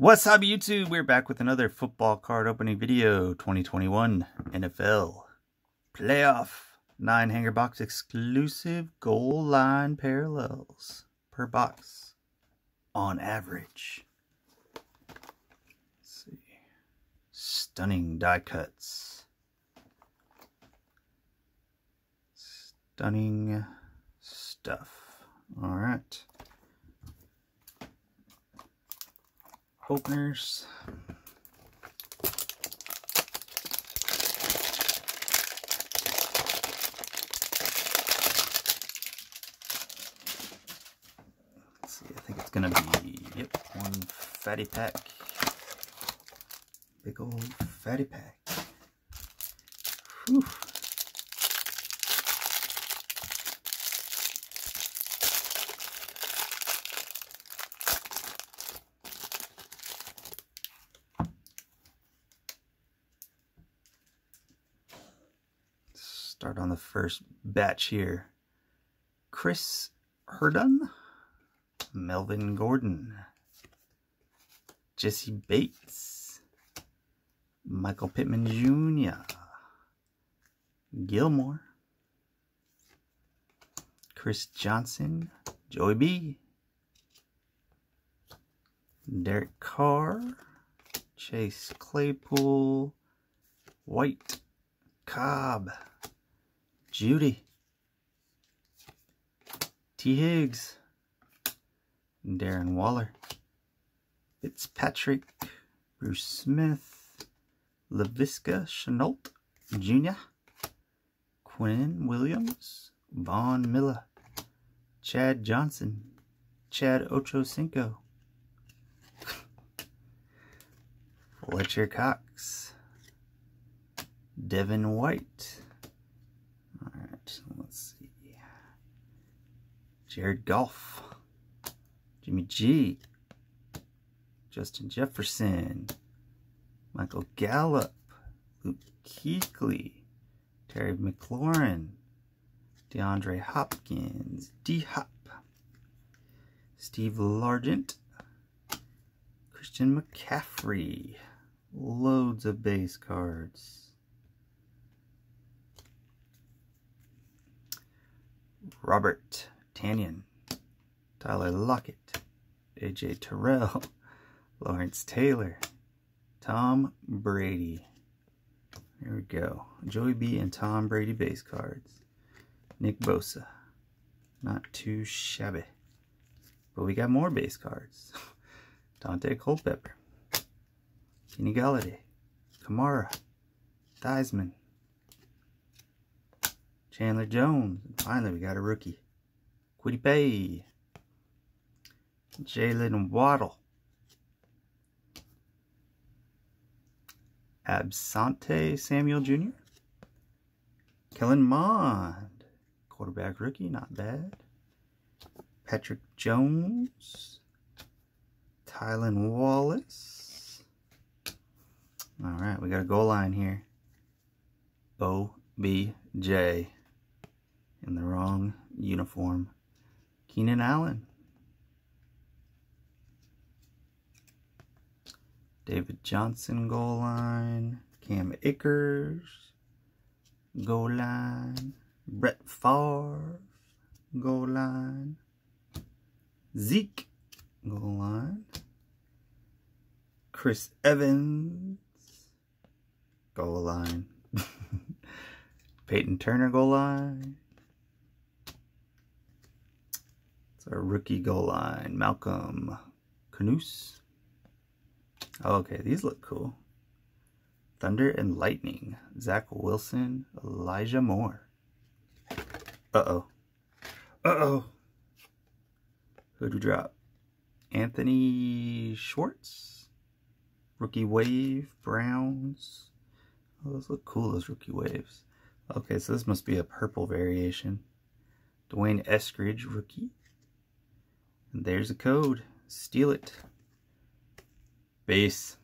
What's up YouTube? We're back with another football card opening video 2021 NFL Playoff 9 hanger box exclusive goal line parallels per box on average. Let's see. Stunning die cuts. Stunning stuff. All right. Openers. Let's see, I think it's gonna be, yep, one fatty pack. Big old fatty pack. Whew. Start on the first batch here. Chris Herndon, Melvin Gordon, Jessie Bates, Michael Pittman Jr., Gilmore, Chris Johnson, Joey B, Derek Carr, Chase Claypool, White, Cobb, Jeudy. T. Higgs. Darren Waller. Fitzpatrick. Bruce Smith. Laviska Shenault Jr. Quinn Williams. Von Miller. Chad Johnson. Chad Ochocinco. Fletcher Cox. Devin White. Let's see. Jared Goff. Jimmy G. Justin Jefferson. Michael Gallup. Luke Kuechly. Terry McLaurin. DeAndre Hopkins. D-Hop. Steve Largent. Christian McCaffrey. Loads of base cards. Robert Tonyan, Tyler Lockett, AJ Terrell, Lawrence Taylor, Tom Brady. Here we go. Joey B and Tom Brady base cards. Nick Bosa. Not too shabby. But we got more base cards. Daunte Culpepper. Kenny Golladay. Kamara. Theismann. Chandler Jones. And finally, we got a rookie. Kwity Paye. Jaylen Waddle. Asante Samuel Jr. Kellen Mond. Quarterback rookie, not bad. Patrick Jones. Tylan Wallace. All right, we got a goal line here. OBJ in the wrong uniform. Keenan Allen. David Johnson goal line. Cam Akers goal line. Brett Favre goal line. Zeke goal line. Chris Evans goal line. Peyton Turner goal line. It's our rookie goal line. Malcolm Koonce. Oh, okay, these look cool. Thunder and Lightning. Zach Wilson. Elijah Moore. Uh-oh. Uh-oh. Who'd we drop? Anthony Schwartz. Rookie Wave. Browns. Oh, those look cool, those rookie waves. Okay, so this must be a purple variation. D'Wayne Eskridge, rookie. There's a code. Steal it. Base.